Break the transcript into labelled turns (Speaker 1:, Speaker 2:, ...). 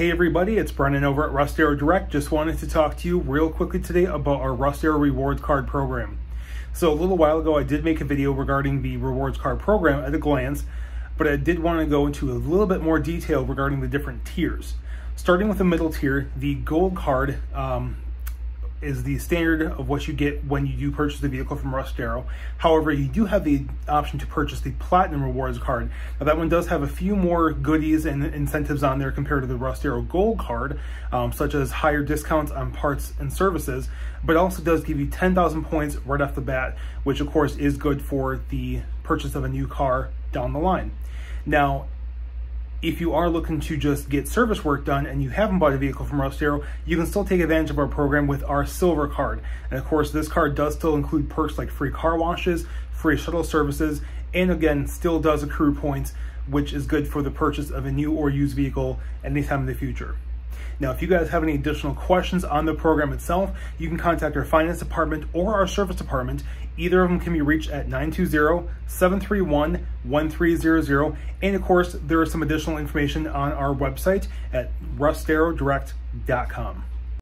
Speaker 1: Hey everybody, it's Brennan over at Russ Darrow Direct. Just wanted to talk to you real quickly today about our Russ Darrow Rewards Card program. So a little while ago, I did make a video regarding the Rewards Card program at a glance, but I did want to go into a little bit more detail regarding the different tiers. Starting with the middle tier, the Gold Card um, is the standard of what you get when you do purchase the vehicle from Russ Darrow. However, you do have the option to purchase the Platinum Rewards card. Now that one does have a few more goodies and incentives on there compared to the Russ Darrow Gold card, um, such as higher discounts on parts and services, but also does give you 10,000 points right off the bat, which of course is good for the purchase of a new car down the line. Now, if you are looking to just get service work done and you haven't bought a vehicle from Russ Darrow, you can still take advantage of our program with our silver card. And of course, this card does still include perks like free car washes, free shuttle services, and again, still does accrue points, which is good for the purchase of a new or used vehicle anytime in the future. Now, if you guys have any additional questions on the program itself, you can contact our finance department or our service department. Either of them can be reached at 920-731-1300. And of course, there is some additional information on our website at russdarrowdirect.com.